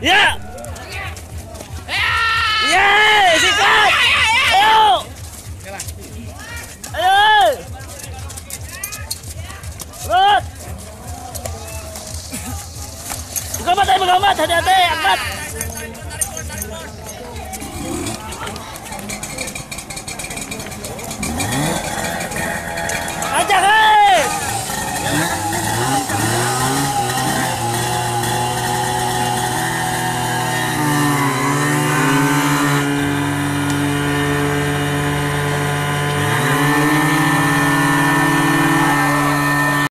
Ya. ya, sikat. Ayo. Ayo. Rut. Buka mata, buka mata, hati-hati, angkat.